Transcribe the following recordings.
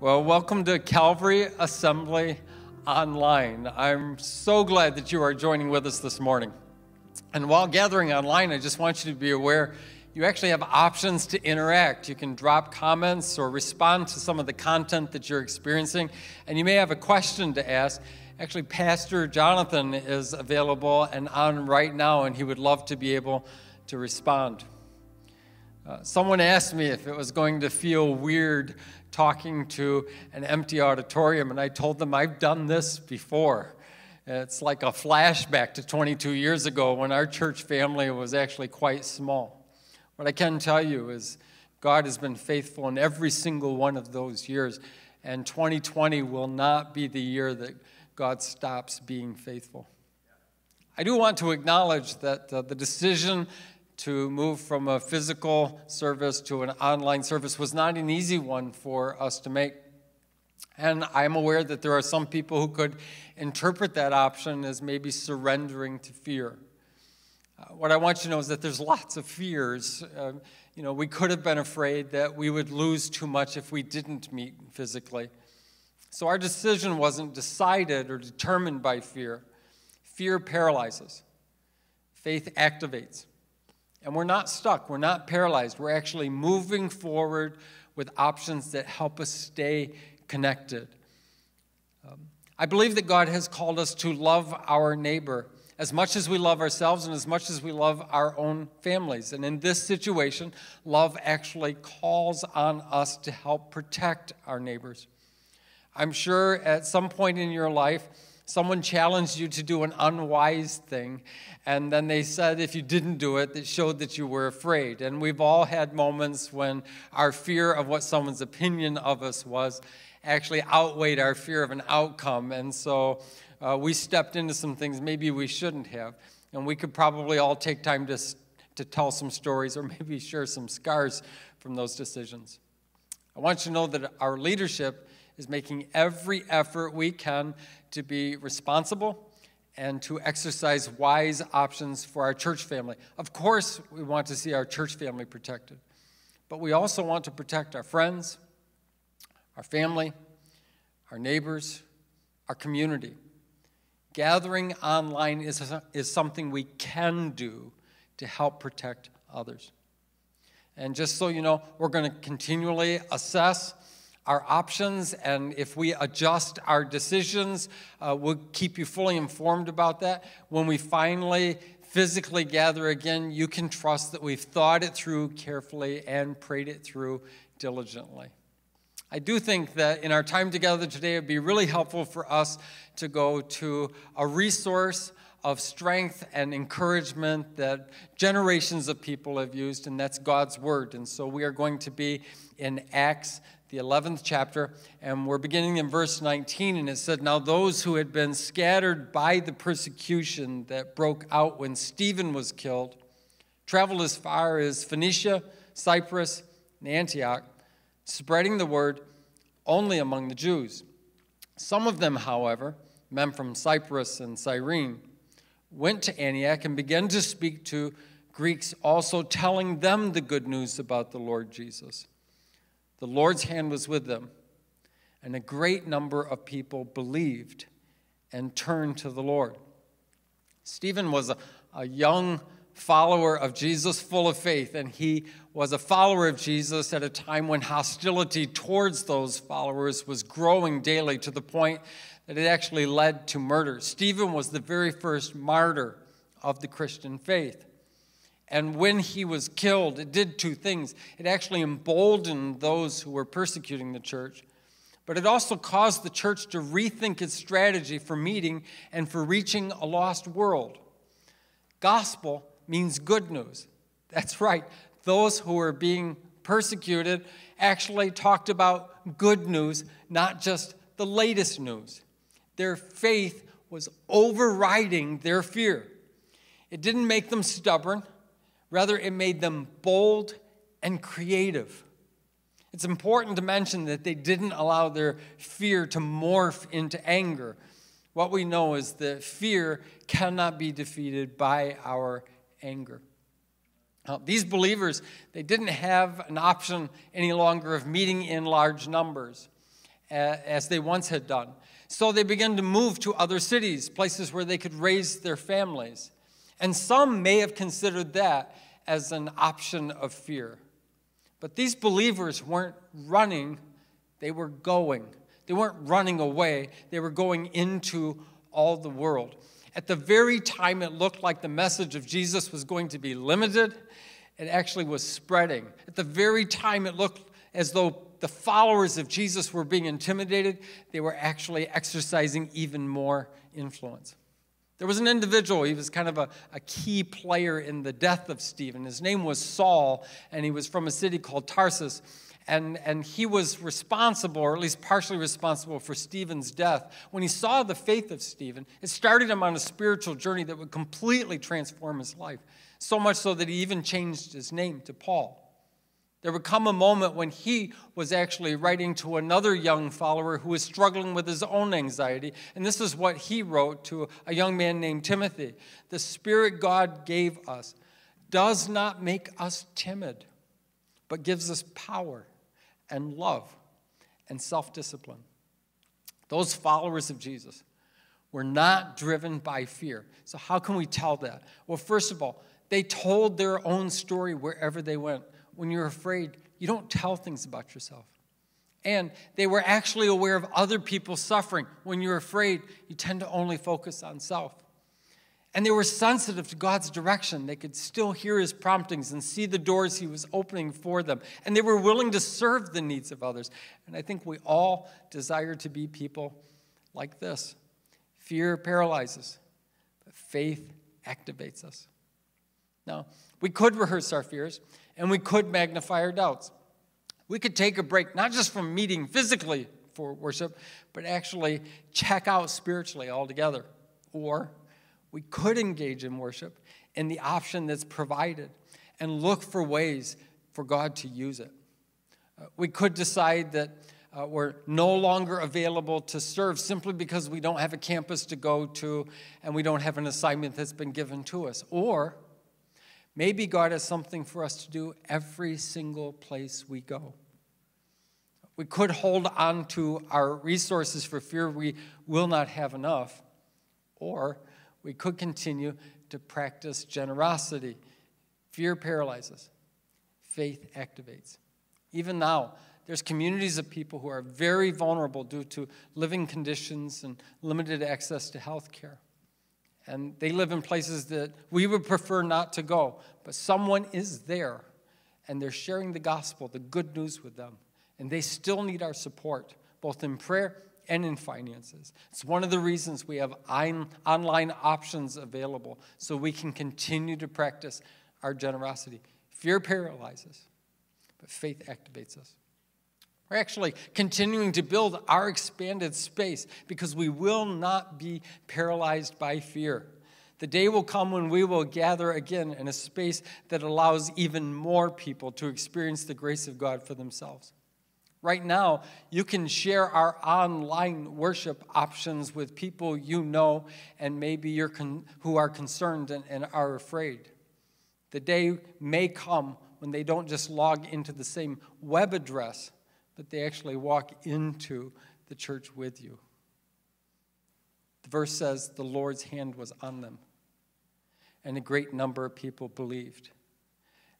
Well, welcome to Calvary Assembly Online. I'm so glad that you are joining with us this morning. And while gathering online, I just want you to be aware you actually have options to interact. You can drop comments or respond to some of the content that you're experiencing, and you may have a question to ask. Actually, Pastor Jonathan is available and on right now, and he would love to be able to respond. Uh, someone asked me if it was going to feel weird talking to an empty auditorium, and I told them I've done this before. It's like a flashback to 22 years ago when our church family was actually quite small. What I can tell you is God has been faithful in every single one of those years, and 2020 will not be the year that God stops being faithful. I do want to acknowledge that uh, the decision to move from a physical service to an online service was not an easy one for us to make. And I'm aware that there are some people who could interpret that option as maybe surrendering to fear. Uh, what I want you to know is that there's lots of fears. Uh, you know, we could have been afraid that we would lose too much if we didn't meet physically. So our decision wasn't decided or determined by fear. Fear paralyzes, faith activates. And we're not stuck, we're not paralyzed. We're actually moving forward with options that help us stay connected. Um, I believe that God has called us to love our neighbor as much as we love ourselves and as much as we love our own families. And in this situation, love actually calls on us to help protect our neighbors. I'm sure at some point in your life, Someone challenged you to do an unwise thing, and then they said if you didn't do it, it showed that you were afraid. And we've all had moments when our fear of what someone's opinion of us was actually outweighed our fear of an outcome. And so uh, we stepped into some things maybe we shouldn't have. And we could probably all take time to, to tell some stories or maybe share some scars from those decisions. I want you to know that our leadership is making every effort we can to be responsible and to exercise wise options for our church family. Of course, we want to see our church family protected, but we also want to protect our friends, our family, our neighbors, our community. Gathering online is, is something we can do to help protect others. And just so you know, we're going to continually assess our options, and if we adjust our decisions, uh, we'll keep you fully informed about that. When we finally physically gather again, you can trust that we've thought it through carefully and prayed it through diligently. I do think that in our time together today, it would be really helpful for us to go to a resource of strength and encouragement that generations of people have used, and that's God's Word. And so we are going to be in Acts the 11th chapter, and we're beginning in verse 19. And it said, Now those who had been scattered by the persecution that broke out when Stephen was killed traveled as far as Phoenicia, Cyprus, and Antioch, spreading the word only among the Jews. Some of them, however, men from Cyprus and Cyrene, went to Antioch and began to speak to Greeks, also telling them the good news about the Lord Jesus. The Lord's hand was with them, and a great number of people believed and turned to the Lord. Stephen was a, a young follower of Jesus, full of faith, and he was a follower of Jesus at a time when hostility towards those followers was growing daily to the point that it actually led to murder. Stephen was the very first martyr of the Christian faith. And when he was killed, it did two things. It actually emboldened those who were persecuting the church, but it also caused the church to rethink its strategy for meeting and for reaching a lost world. Gospel means good news. That's right. Those who were being persecuted actually talked about good news, not just the latest news. Their faith was overriding their fear. It didn't make them stubborn. Rather, it made them bold and creative. It's important to mention that they didn't allow their fear to morph into anger. What we know is that fear cannot be defeated by our anger. Now, these believers, they didn't have an option any longer of meeting in large numbers. as they once had done. So they began to move to other cities, places where they could raise their families. And some may have considered that as an option of fear. But these believers weren't running, they were going. They weren't running away, they were going into all the world. At the very time it looked like the message of Jesus was going to be limited, it actually was spreading. At the very time it looked as though the followers of Jesus were being intimidated, they were actually exercising even more influence. There was an individual, he was kind of a, a key player in the death of Stephen. His name was Saul, and he was from a city called Tarsus. And, and he was responsible, or at least partially responsible, for Stephen's death. When he saw the faith of Stephen, it started him on a spiritual journey that would completely transform his life. So much so that he even changed his name to Paul. There would come a moment when he was actually writing to another young follower who was struggling with his own anxiety. And this is what he wrote to a young man named Timothy The Spirit God gave us does not make us timid, but gives us power and love and self discipline. Those followers of Jesus were not driven by fear. So, how can we tell that? Well, first of all, they told their own story wherever they went when you're afraid, you don't tell things about yourself. And they were actually aware of other people's suffering. When you're afraid, you tend to only focus on self. And they were sensitive to God's direction. They could still hear his promptings and see the doors he was opening for them. And they were willing to serve the needs of others. And I think we all desire to be people like this. Fear paralyzes, but faith activates us. Now, we could rehearse our fears and we could magnify our doubts. We could take a break, not just from meeting physically for worship, but actually check out spiritually altogether. Or we could engage in worship in the option that's provided and look for ways for God to use it. Uh, we could decide that uh, we're no longer available to serve simply because we don't have a campus to go to and we don't have an assignment that's been given to us. Or Maybe God has something for us to do every single place we go. We could hold on to our resources for fear we will not have enough, or we could continue to practice generosity. Fear paralyzes, faith activates. Even now, there's communities of people who are very vulnerable due to living conditions and limited access to health care and they live in places that we would prefer not to go, but someone is there and they're sharing the gospel, the good news with them, and they still need our support, both in prayer and in finances. It's one of the reasons we have online options available so we can continue to practice our generosity. Fear paralyzes, but faith activates us. We're actually continuing to build our expanded space because we will not be paralyzed by fear. The day will come when we will gather again in a space that allows even more people to experience the grace of God for themselves. Right now, you can share our online worship options with people you know and maybe you're who are concerned and, and are afraid. The day may come when they don't just log into the same web address but they actually walk into the church with you. The verse says the Lord's hand was on them, and a great number of people believed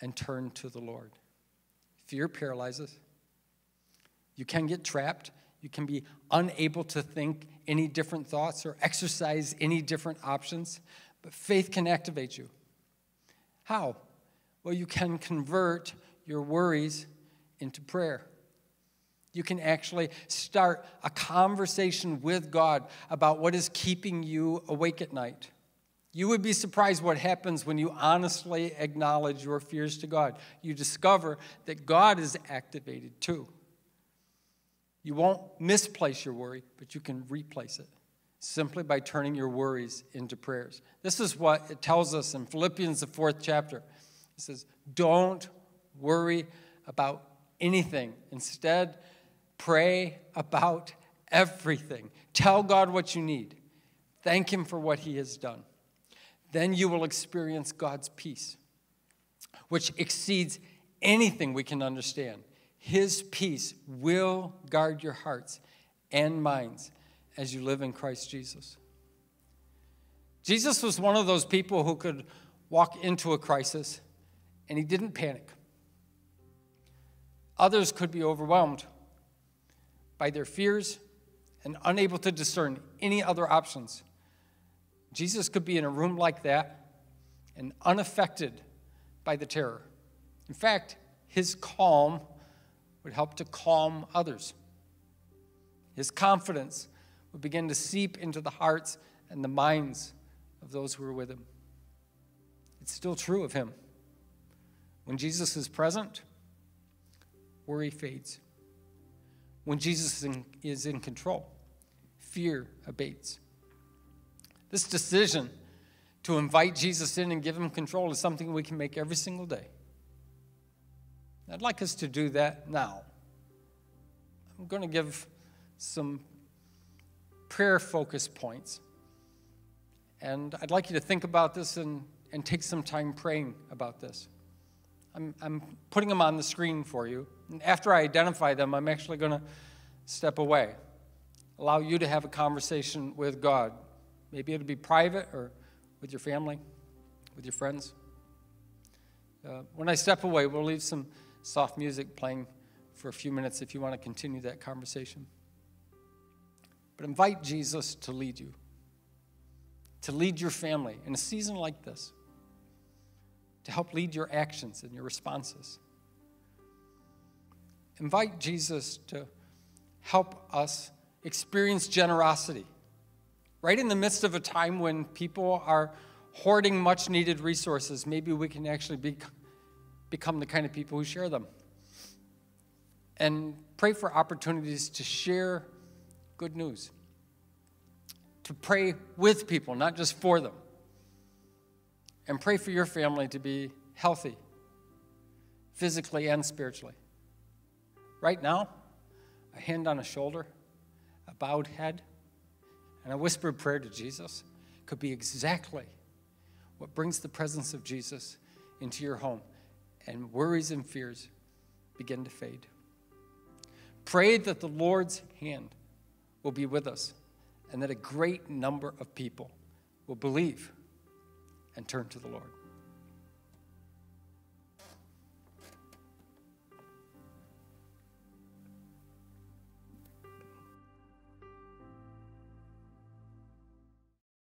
and turned to the Lord. Fear paralyzes. You can get trapped. You can be unable to think any different thoughts or exercise any different options, but faith can activate you. How? Well, you can convert your worries into prayer you can actually start a conversation with God about what is keeping you awake at night. You would be surprised what happens when you honestly acknowledge your fears to God. You discover that God is activated too. You won't misplace your worry, but you can replace it simply by turning your worries into prayers. This is what it tells us in Philippians, the fourth chapter. It says, Don't worry about anything. Instead, Pray about everything. Tell God what you need. Thank Him for what He has done. Then you will experience God's peace, which exceeds anything we can understand. His peace will guard your hearts and minds as you live in Christ Jesus. Jesus was one of those people who could walk into a crisis and he didn't panic. Others could be overwhelmed by their fears and unable to discern any other options. Jesus could be in a room like that and unaffected by the terror. In fact, his calm would help to calm others. His confidence would begin to seep into the hearts and the minds of those who were with him. It's still true of him. When Jesus is present, worry fades. When Jesus is in control, fear abates. This decision to invite Jesus in and give him control is something we can make every single day. I'd like us to do that now. I'm going to give some prayer focus points. And I'd like you to think about this and, and take some time praying about this. I'm, I'm putting them on the screen for you. After I identify them, I'm actually going to step away, allow you to have a conversation with God. Maybe it'll be private or with your family, with your friends. Uh, when I step away, we'll leave some soft music playing for a few minutes if you want to continue that conversation. But invite Jesus to lead you, to lead your family in a season like this, to help lead your actions and your responses. Invite Jesus to help us experience generosity. Right in the midst of a time when people are hoarding much needed resources, maybe we can actually be become the kind of people who share them. And pray for opportunities to share good news, to pray with people, not just for them. And pray for your family to be healthy, physically and spiritually. Right now, a hand on a shoulder, a bowed head, and a whispered prayer to Jesus could be exactly what brings the presence of Jesus into your home and worries and fears begin to fade. Pray that the Lord's hand will be with us and that a great number of people will believe and turn to the Lord.